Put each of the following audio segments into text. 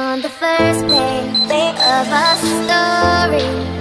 On the first page of a story.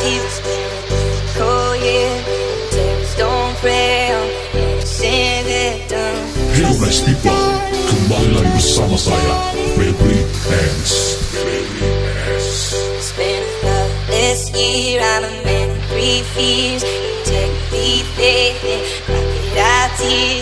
It's been a year. Don't fail. People, kembali lagi bersama saya, Baby Ants. A year. I've been three fears. Take me, faith, I could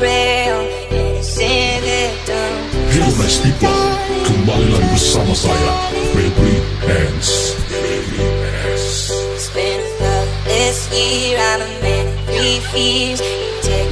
real Innocent victim Hilmas people Kembali lagi bersama saya. Baby Hands. It's year fears take